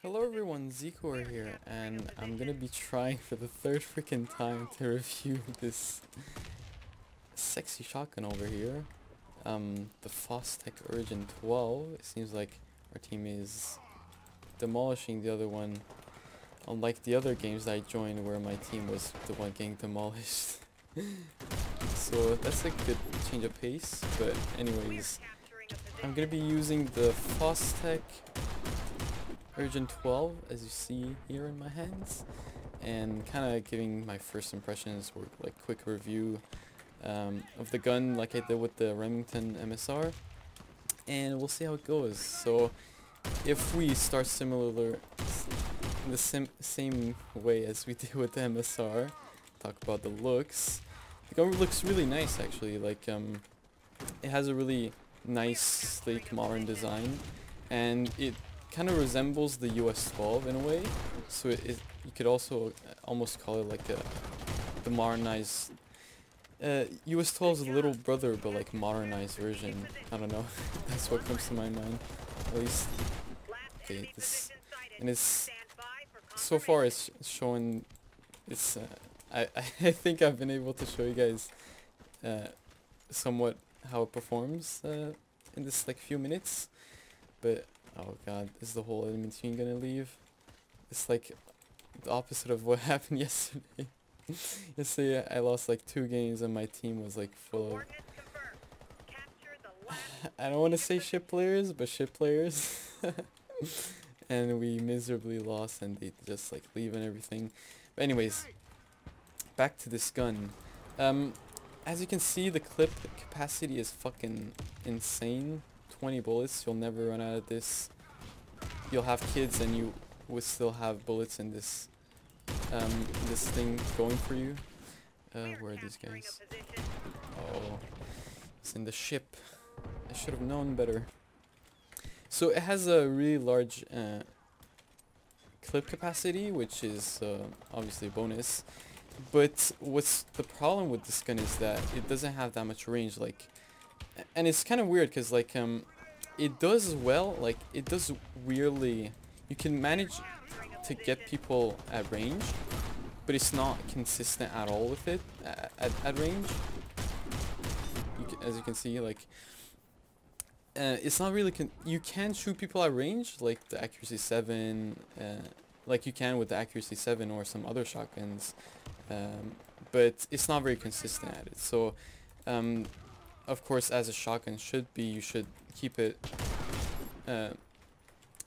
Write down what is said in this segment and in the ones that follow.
Hello everyone, Xicor here, and I'm gonna be trying for the third freaking time to review this sexy shotgun over here. Um, the Fostech Origin 12. It seems like our team is demolishing the other one, unlike the other games that I joined where my team was the one getting demolished. so that's a good change of pace, but anyways, I'm gonna be using the Fostech Origin 12 as you see here in my hands and kind of giving my first impressions or like quick review um, of the gun like I did with the Remington MSR and we'll see how it goes. So if we start similar in the sim same way as we did with the MSR talk about the looks the gun looks really nice actually like um, it has a really nice sleek modern design and it kind of resembles the US-12 in a way. So it, it, you could also uh, almost call it like a the modernized uh, US-12 is a little brother, but like modernized version. I don't know. That's what comes to my mind, at least. Okay, this and it's so far it's showing. It's uh, I I think I've been able to show you guys uh, somewhat how it performs uh, in this like few minutes, but Oh god, is the whole enemy team gonna leave? It's like the opposite of what happened yesterday. yesterday I lost like two games and my team was like full of... I don't want to say ship players, but ship players. and we miserably lost and they just like leave and everything. But anyways, back to this gun. Um, as you can see, the clip capacity is fucking insane. 20 bullets. You'll never run out of this. You'll have kids and you will still have bullets in this um, this thing going for you. Uh, where are these guys? Oh, it's in the ship. I should have known better. So it has a really large uh, clip capacity, which is uh, obviously a bonus. But what's the problem with this gun is that it doesn't have that much range. Like and it's kind of weird because like um it does well like it does weirdly you can manage to get people at range but it's not consistent at all with it at, at, at range you can, as you can see like uh, it's not really you can shoot people at range like the accuracy 7 uh, like you can with the accuracy 7 or some other shotguns um, but it's not very consistent at it so um, of course, as a shotgun should be, you should keep it, uh,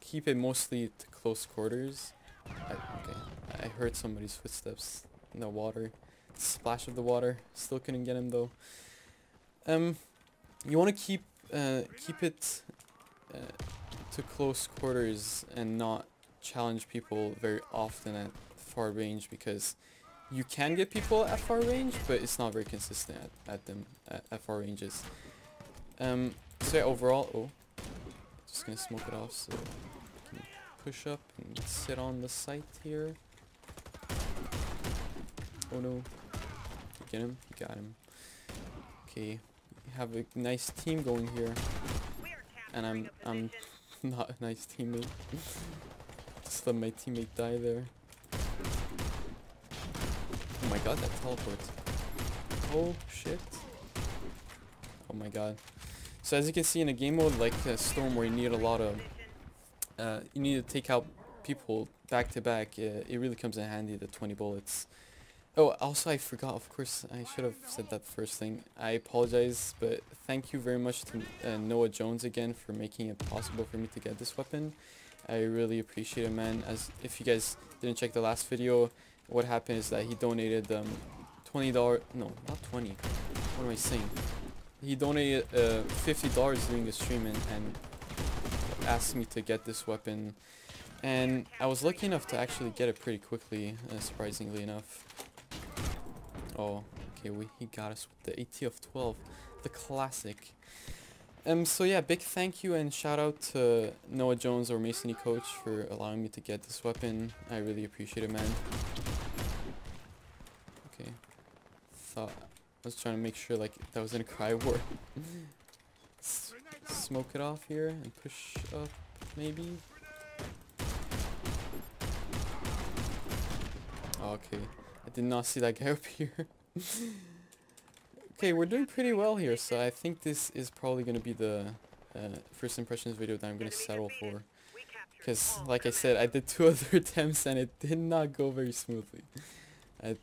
keep it mostly to close quarters. I, okay, I heard somebody's footsteps in the water. Splash of the water. Still couldn't get him though. Um, you want to keep uh, keep it uh, to close quarters and not challenge people very often at far range because you can get people at far range, but it's not very consistent at, at them at, far ranges. Um, so yeah, overall, oh, just gonna smoke it off so push up and sit on the site here. Oh no, get him, you got him. Okay, have a nice team going here, and I'm I'm not a nice teammate. just let my teammate die there. Oh my god, that teleports. Oh shit. Oh my god. So as you can see in a game mode like uh, Storm where you need a lot of... Uh, you need to take out people back to back, uh, it really comes in handy, the 20 bullets. Oh, also I forgot, of course, I should have said that first thing. I apologize, but thank you very much to uh, Noah Jones again for making it possible for me to get this weapon. I really appreciate it, man. As if you guys didn't check the last video, what happened is that he donated um, $20, no, not 20, what am I saying? He donated uh, $50 during the stream and, and asked me to get this weapon. And I was lucky enough to actually get it pretty quickly, uh, surprisingly enough. Oh, okay, we, he got us with the AT of 12, the classic. Um, so yeah, big thank you and shout out to Noah Jones or Masony Coach for allowing me to get this weapon. I really appreciate it, man. Thought I was trying to make sure like that was in a cry war. Smoke it off here and push up maybe. Okay, I did not see that guy up here. okay, we're doing pretty well here, so I think this is probably gonna be the uh, first impressions video that I'm gonna settle for. Because, like I said, I did two other attempts and it did not go very smoothly. I,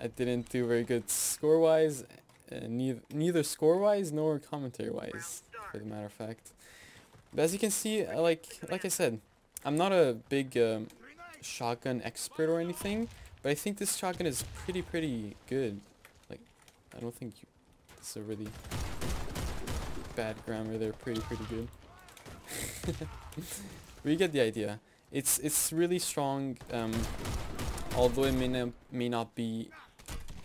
I didn't do very good score-wise, uh, neither, neither score-wise nor commentary-wise, for the matter of fact. But as you can see, uh, like like I said, I'm not a big um, shotgun expert or anything, but I think this shotgun is pretty, pretty good. Like, I don't think you, is a really bad grammar there, pretty, pretty good. we get the idea. It's it's really strong, um, although it may not, may not be...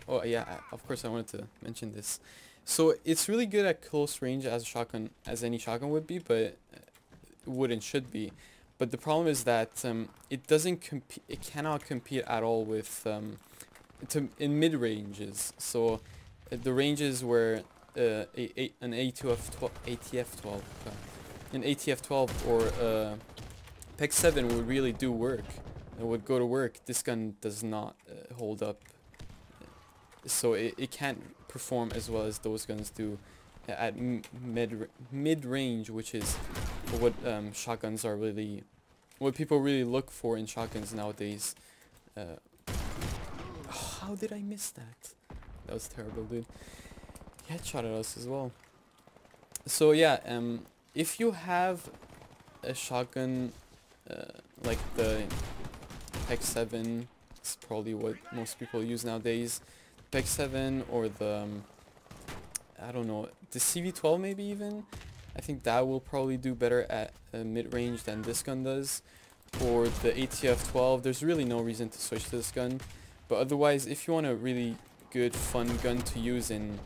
Oh yeah, of course I wanted to mention this. So it's really good at close range as a shotgun, as any shotgun would be, but would and should be. But the problem is that um, it doesn't compete. It cannot compete at all with um, to in mid ranges. So uh, the ranges where uh, a, a, an A2F 12, ATF 12, uh, an ATF 12 or uh, PEQ 7 would really do work. It would go to work. This gun does not uh, hold up. So it, it can't perform as well as those guns do at mid mid range, which is what um, shotguns are really, what people really look for in shotguns nowadays. Uh, how did I miss that? That was terrible, dude. He headshot at us as well. So yeah, um, if you have a shotgun uh, like the PEQ 7, it's probably what most people use nowadays. PEQ 7 or the um, I don't know, the CV12 maybe even. I think that will probably do better at uh, mid-range than this gun does. Or the ATF-12, there's really no reason to switch to this gun. But otherwise, if you want a really good, fun gun to use in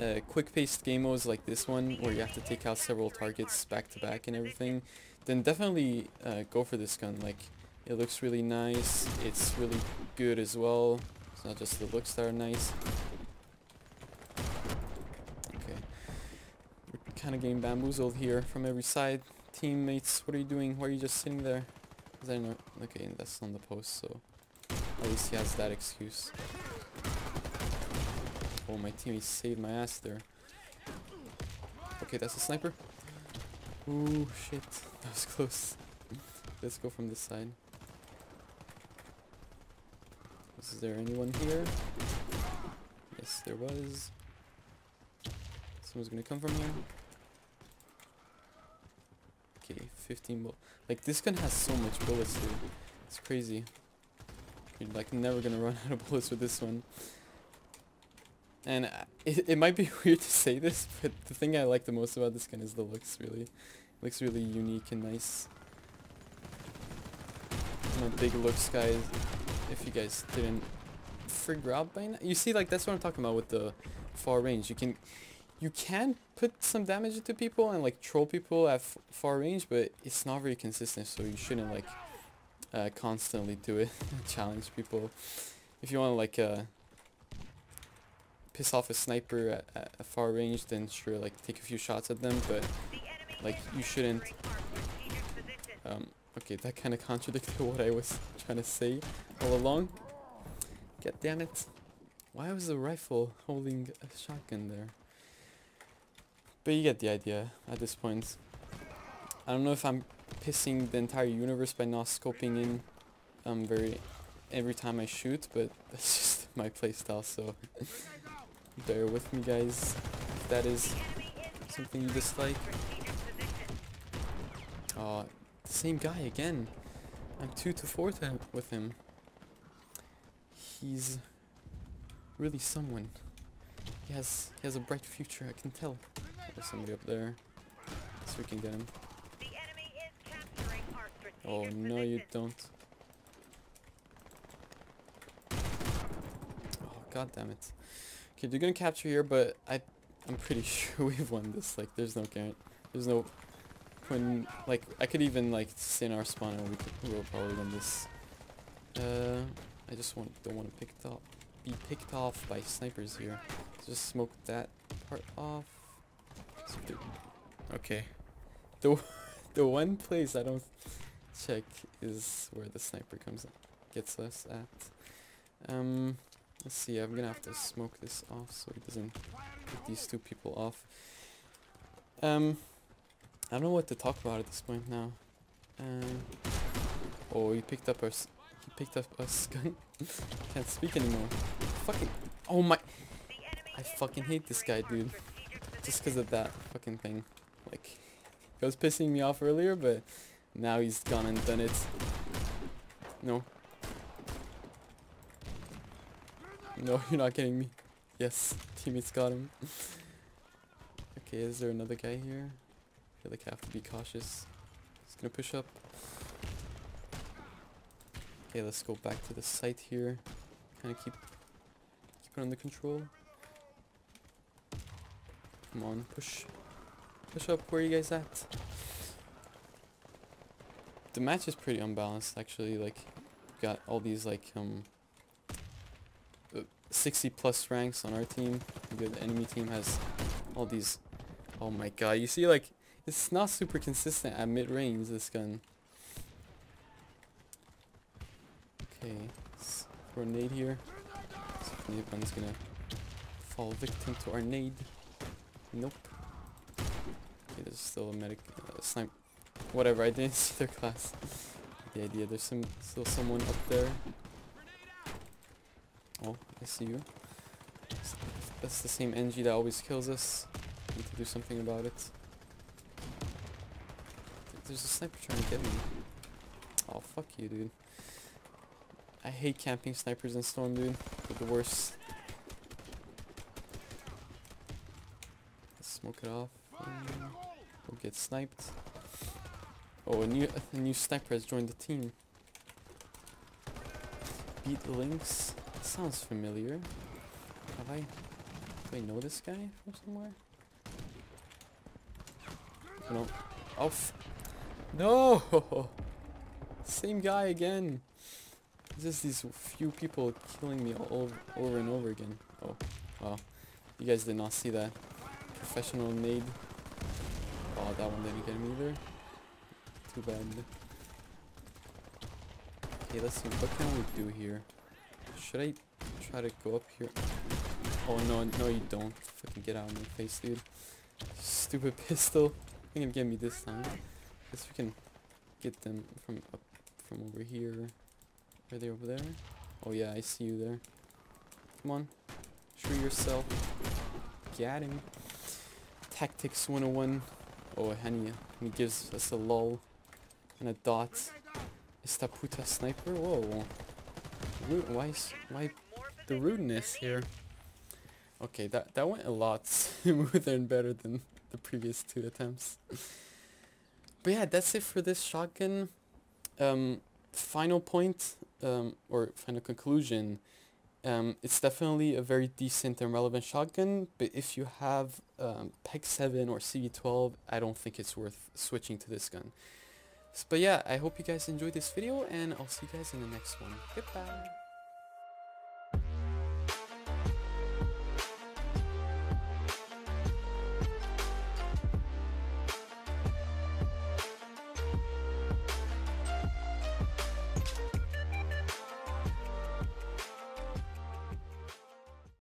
uh, quick-paced game modes like this one, where you have to take out several targets back-to-back -back and everything, then definitely uh, go for this gun. Like, it looks really nice, it's really good as well. It's not just the looks that are nice. Okay. We're kind of getting bamboozled here from every side. Teammates, what are you doing? Why are you just sitting there? Is there no... Okay, that's on the post, so... At least he has that excuse. Oh, my teammate saved my ass there. Okay, that's a sniper. Ooh, shit. That was close. Let's go from this side. Is there anyone here? Yes, there was. Someone's gonna come from here. Okay, 15 bullets. Like, this gun has so much bullets, dude. It's crazy. You're, like, never gonna run out of bullets with this one. And uh, it, it might be weird to say this, but the thing I like the most about this gun is the looks, really. It looks really unique and nice. I'm a big looks guy, if you guys didn't figure out by now. You see, like, that's what I'm talking about with the far range. You can you can put some damage into people and like troll people at far range, but it's not very consistent, so you shouldn't like uh, constantly do it. Challenge people. If you want to like uh, piss off a sniper at, at a far range, then sure, like take a few shots at them, but like you shouldn't. Um, okay, that kind of contradicted what I was trying to say all along. God damn it. Why was the rifle holding a shotgun there? But you get the idea at this point. I don't know if I'm pissing the entire universe by not scoping in um, very every time I shoot, but that's just my playstyle, so bear with me guys if that is something you dislike. Oh, the same guy again. I'm 2 to 4 with him. He's really someone. He has he has a bright future, I can tell. There's somebody up there. So we can get him. Oh no you don't. Oh god damn it. Okay, they're gonna capture here, but I I'm pretty sure we've won this. Like there's no guarantee there's no when like I could even like stay in our spawn and we could we'll probably win this. Uh I just want don't want to pick up be picked off by snipers here. Just smoke that part off. Okay. The the one place I don't check is where the sniper comes gets us at. Um, let's see. I'm gonna have to smoke this off so it doesn't get these two people off. Um, I don't know what to talk about at this point now. Um, oh, he picked up our he picked up skunk. Can't speak anymore. Fucking. Oh my. I fucking hate this guy, dude. Just because of that fucking thing. Like, it was pissing me off earlier, but now he's gone and done it. No. No, you're not getting me. Yes, teammates got him. okay, is there another guy here? Like have to be cautious. He's gonna push up. Okay, let's go back to the site here. Kind of keep keep it under control. Come on, push. Push up, where are you guys at? The match is pretty unbalanced actually, like, got all these like, um, uh, 60 plus ranks on our team. The enemy team has all these, oh my god, you see like, it's not super consistent at mid-range, this gun. Okay, throw a nade here. So nade gun's gonna fall victim to our nade. Nope. Okay, there's still a medic, uh, snipe. Whatever, I didn't see their class. the idea, there's some still someone up there. Oh, I see you. That's the same NG that always kills us. Need to do something about it. There's a sniper trying to get me. Oh, fuck you, dude. I hate camping snipers in Storm, dude. They're the worst. Smoke it off. Um, we'll get sniped. Oh, a new a new sniper has joined the team. Beat Lynx. sounds familiar. Have I? Do I know this guy from somewhere? No. Oh. No. Same guy again. Just these few people killing me all over, and over again. Oh, wow. You guys did not see that. Professional nade. Oh, that one didn't get him either. Too bad. Okay, let's see. What can we do here? Should I try to go up here? Oh, no, no, you don't. Fucking get out of my face, dude. Stupid pistol. You're gonna get me this time. Guess we can get them from up from over here. Are they over there? Oh yeah, I see you there. Come on. Show yourself. Get him. Tactics 101. Oh, Henny. Oh, he gives us a lull. And a dot. Is that puta sniper? Whoa. Why, why the rudeness here? Okay, that, that went a lot smoother and better than the previous two attempts. But yeah, that's it for this shotgun. Um, final point, um, or final conclusion, um, it's definitely a very decent and relevant shotgun, but if you have um, PEQ 7 or CV12, I don't think it's worth switching to this gun. But yeah, I hope you guys enjoyed this video, and I'll see you guys in the next one. Goodbye!